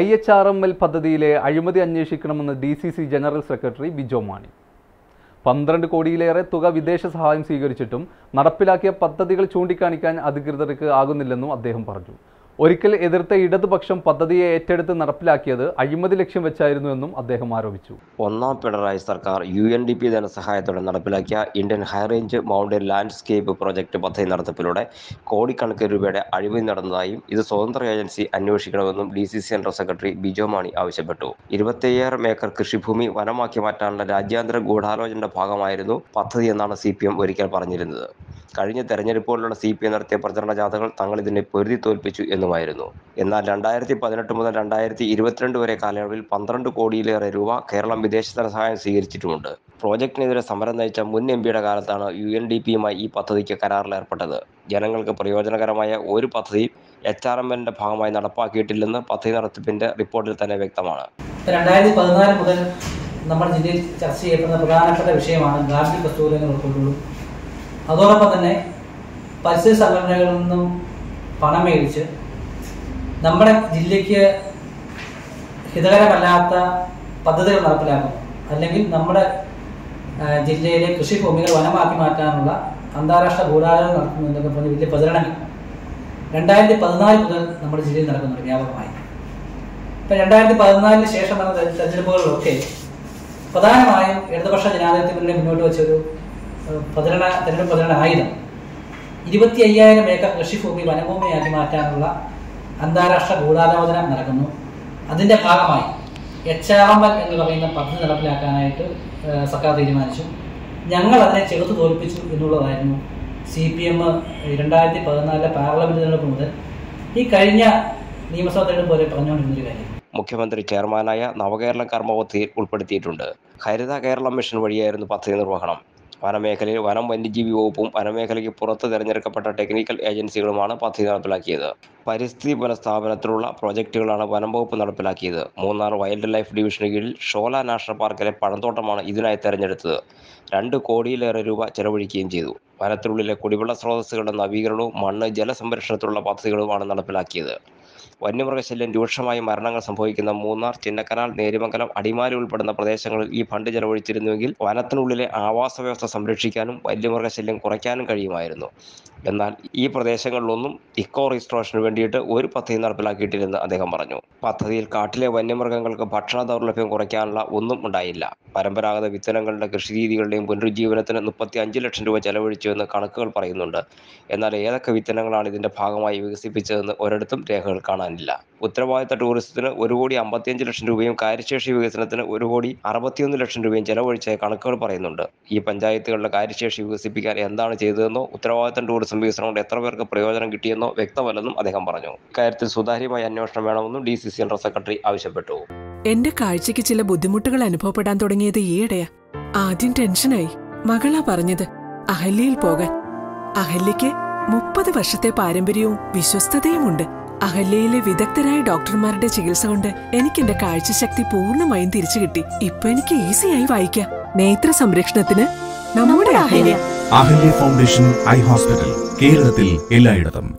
I H R M L പദ്ധതിയിലെ അഴിമതി അന്വേഷിക്കണമെന്ന് D C C general secretary Bijo Mani. പന്ത്രണ്ട് കോടിയിലേറെ തുക വിദേശ സഹായം സ്വീകരിച്ചിട്ടും നടപ്പിലാക്കിയ പദ്ധതികൾ ചൂണ്ടിക്കാണിക്കാൻ അധികൃതർക്ക് ആകുന്നില്ലെന്നും അദ്ദേഹം പറഞ്ഞു. ഒരിക്കൽ എതിർത്ത ഇടതുപക്ഷം പദ്ധതിയെ ഏറ്റെടുത്ത് നടപ്പിലാക്കിയത് അഴിമതി ലക്ഷ്യം വെച്ചായിരുന്നു എന്നും അദ്ദേഹം ആരോപിച്ചു. ഒന്നാം പിണറായി സർക്കാർ യു എൻ ഡി പി ധനസഹായത്തോടെ നടപ്പിലാക്കിയ Indian high range mountain landscape project പദ്ധതി നടത്തിപ്പിലൂടെ കോടിക്കണക്കിന് രൂപയുടെ അഴിമതി നടന്നതായും ഇത് സ്വതന്ത്ര ഏജൻസി അന്വേഷിക്കണമെന്നും D C C general secretary Bijo Mani ആവശ്യപ്പെട്ടു. ഇരുപത്തിയ്യായിരം ഏക്കർ കൃഷിഭൂമി വനമാക്കി മാറ്റാനുള്ള രാജ്യാന്തര ഗൂഢാലോചനയുടെ ഭാഗമായിരുന്നു പദ്ധതി എന്നാണ് സി ഒരിക്കൽ പറഞ്ഞിരുന്നത്. കഴിഞ്ഞ തെരഞ്ഞെടുപ്പുകളിലുള്ള സി പി എം നടത്തിയ പ്രചരണ ജാഥകൾ തങ്ങൾ ഇതിനെ പൊരുതി തോൽപ്പിച്ചു എന്നുമായിരുന്നു. എന്നാൽ രണ്ടായിരത്തി പതിനെട്ട് മുതൽ രണ്ടായിരത്തി ഇരുപത്തിരണ്ട് വരെ കാലയളവിൽ പന്ത്രണ്ട് കോടിയിലേറെ രൂപ കേരളം വിദേശ ധനസഹായം സ്വീകരിച്ചിട്ടുമുണ്ട്. പ്രോജക്റ്റിനെതിരെ സമരം നയിച്ച മുൻ എം പിയുടെ കാലത്താണ് യു എൻ ഡി പിയുമായി ഈ പദ്ധതിക്ക് കരാറിൽ ഏർപ്പെട്ടത്. ജനങ്ങൾക്ക് പ്രയോജനകരമായ ഒരു പദ്ധതി എച്ച് ആർ എം എല്ലിന്റെ ഭാഗമായി നടപ്പാക്കിയിട്ടില്ലെന്ന് പദ്ധതി നടത്തിപ്പിന്റെ റിപ്പോർട്ടിൽ തന്നെ വ്യക്തമാണ്. രണ്ടായിരത്തി പതിനാല് മുതൽ നമ്മുടെ ജില്ലയിൽ ചർച്ച ചെയ്യപ്പെടുന്ന പ്രധാനപ്പെട്ട വിഷയമാണ് ഗാർഹിക കസ്തൂരങ്ങൾ ഉൾക്കൊള്ളുള്ളൂ അതോടൊപ്പം തന്നെ പരിസ്ഥിതി സംഘടനകളിൽ നിന്നും പണം മേടിച്ച് നമ്മുടെ ജില്ലയ്ക്ക് ഹിതകരമല്ലാത്ത പദ്ധതികൾ നടപ്പിലാക്കുന്നു. അല്ലെങ്കിൽ നമ്മുടെ ജില്ലയിലെ കൃഷിഭൂമികൾ വനമാക്കി മാറ്റാനുള്ള അന്താരാഷ്ട്ര ഗൂഢാലോചന നടത്തുന്നു എന്നൊക്കെ പറഞ്ഞ് വലിയ പ്രചരണങ്ങൾ രണ്ടായിരത്തി പതിനാല് മുതൽ നമ്മുടെ ജില്ലയിൽ നടക്കുന്നുണ്ട് വ്യാപകമായി. ഇപ്പം രണ്ടായിരത്തി പതിനാലിന് ശേഷം നടന്ന തെര- തെരഞ്ഞെടുപ്പുകളിലൊക്കെ പ്രധാനമായും ഇടതുപക്ഷ ജനാധിപത്യ മുന്നോട്ട് വെച്ചൊരു പ്രചരണ തെരഞ്ഞെടുപ്പ് പതിനെണ്ണ ആയിരം. ഇരുപത്തി അയ്യായിരം ഏക്കർ കൃഷിഭൂമി വനഭൂമിയാക്കി മാറ്റാനുള്ള അന്താരാഷ്ട്ര ഗൂഢാലോചന നടക്കുന്നു. അതിന്റെ ഭാഗമായി എച്ച് ആർ എം എൽ എന്ന് പറയുന്ന പദ്ധതി നടപ്പിലാക്കാനായിട്ട് സർക്കാർ തീരുമാനിച്ചു. ഞങ്ങൾ അതിനെ ചെറുത്ത് തോൽപ്പിച്ചു എന്നുള്ളതായിരുന്നു സി പി എം രണ്ടായിരത്തി പതിനാലിലെ പാർലമെന്റ് തെരഞ്ഞെടുപ്പ് മുതൽ. ഈ കഴിഞ്ഞ നിയമസഭാ തെരഞ്ഞെടുപ്പ് വരെ പറഞ്ഞുകൊണ്ടിരുന്നൊരു കാര്യം. മുഖ്യമന്ത്രി ചെയർമാനായ നവകേരള കർമ്മപദ്ധതിയിൽ ഉൾപ്പെടുത്തിയിട്ടുണ്ട്. ഹരിത കേരളം മിഷൻ വഴിയായിരുന്നു പദ്ധതി നിർവഹണം. വനമേഖലയിൽ വനം വന്യജീവി വകുപ്പും വനമേഖലയ്ക്ക് പുറത്ത് തിരഞ്ഞെടുക്കപ്പെട്ട ടെക്നിക്കൽ ഏജൻസികളുമാണ് പദ്ധതി നടപ്പിലാക്കിയത്. പരിസ്ഥിതി പുനഃസ്ഥാപനത്തിലുള്ള പ്രോജക്റ്റുകളാണ് വനം വകുപ്പ് നടപ്പിലാക്കിയത്. മൂന്നാർ വൈൽഡ് ലൈഫ് ഡിവിഷന് കീഴിൽ ഷോല നാഷണൽ പാർക്കിലെ പഴന്തോട്ടമാണ് ഇതിനായി തെരഞ്ഞെടുത്തത്. രണ്ട് കോടിയിലേറെ രൂപ ചെലവഴിക്കുകയും ചെയ്തു. വനത്തിനുള്ളിലെ കുടിവെള്ള സ്രോതസ്സുകളുടെ നവീകരണവും മണ്ണ് ജലസംരക്ഷണത്തിലുള്ള പദ്ധതികളുമാണ് നടപ്പിലാക്കിയത്. വന്യമൃഗശല്യം രൂക്ഷമായി മരണങ്ങൾ സംഭവിക്കുന്ന മൂന്നാർ ചിന്നക്കനാൽ നേരിമംഗലം അടിമാലി ഉൾപ്പെടുന്ന പ്രദേശങ്ങളിൽ ഈ ഫണ്ട് ചെലവഴിച്ചിരുന്നുവെങ്കിൽ വനത്തിനുള്ളിലെ ആവാസ വ്യവസ്ഥ സംരക്ഷിക്കാനും വന്യമൃഗശല്യം കുറയ്ക്കാനും കഴിയുമായിരുന്നു. എന്നാൽ ഈ പ്രദേശങ്ങളിലൊന്നും ഇക്കോ റീസ്റ്റോറേഷന് വേണ്ടിയിട്ട് ഒരു പദ്ധതി നടപ്പിലാക്കിയിട്ടില്ലെന്ന് അദ്ദേഹം പറഞ്ഞു. പദ്ധതിയിൽ കാട്ടിലെ വന്യമൃഗങ്ങൾക്ക് ഭക്ഷണ ദൗർലഭ്യം കുറയ്ക്കാനുള്ള ഒന്നും ഉണ്ടായില്ല. പരമ്പരാഗത വിത്തനങ്ങളുടെ കൃഷിരീതികളുടെയും പുനരുജ്ജീവനത്തിന് മുപ്പത്തി അഞ്ച് ലക്ഷം രൂപ ചെലവഴിച്ചുവെന്ന് കണക്കുകൾ പറയുന്നുണ്ട്. എന്നാൽ ഏതൊക്കെ വിത്തനങ്ങളാണ് ഇതിന്റെ ഭാഗമായി വികസിപ്പിച്ചതെന്ന് ഒരിടത്തും രേഖകൾ കാണാനില്ല. ഉത്തരവാദിത്ത ടൂറിസത്തിന് ഒരു കോടി അമ്പത്തിയഞ്ച് ലക്ഷം രൂപയും കാര്യശേഷി വികസനത്തിന് ഒരു കോടി അറുപത്തിയൊന്ന് ലക്ഷം രൂപയും ചെലവഴിച്ച കണക്കുകൾ പറയുന്നുണ്ട്. ഈ പഞ്ചായത്തുകളുടെ കാര്യശേഷി വികസിപ്പിക്കാൻ എന്താണ് ചെയ്തതെന്നോ ഉത്തരവാദിത്തം ടൂറിസം കൊണ്ട് എത്ര പേർക്ക് പ്രയോജനം കിട്ടിയെന്നോ വ്യക്തമല്ലെന്നും അദ്ദേഹം പറഞ്ഞു. ഇക്കാര്യത്തിൽ സുതാര്യമായ അന്വേഷണം വേണമെന്നും D C C general secretary ആവശ്യപ്പെട്ടു. എന്റെ കാഴ്ചയ്ക്ക് ചില ബുദ്ധിമുട്ടുകൾ അനുഭവപ്പെടാൻ തുടങ്ങിയത് ഈയിടെയാ. ആദ്യം ടെൻഷനായി. മകളാ പറഞ്ഞത് അഹല്യയിൽ പോകാൻ. അഹല്യയ്ക്ക് മുപ്പത് വർഷത്തെ പാരമ്പര്യവും വിശ്വസ്തതയുമുണ്ട്. അഹല്യയിലെ വിദഗ്ധരായ ഡോക്ടർമാരുടെ ചികിത്സ കൊണ്ട് എനിക്ക് എന്റെ കാഴ്ചശക്തി പൂർണമായും തിരിച്ചു കിട്ടി. ഇപ്പൊ എനിക്ക് ഈസിയായി വായിക്കാം. നേത്ര സംരക്ഷണത്തിന് നമ്മുടെ Ahalya. Ahalya foundation eye hospital കേരളത്തിൽ എല്ലായിടത്തും.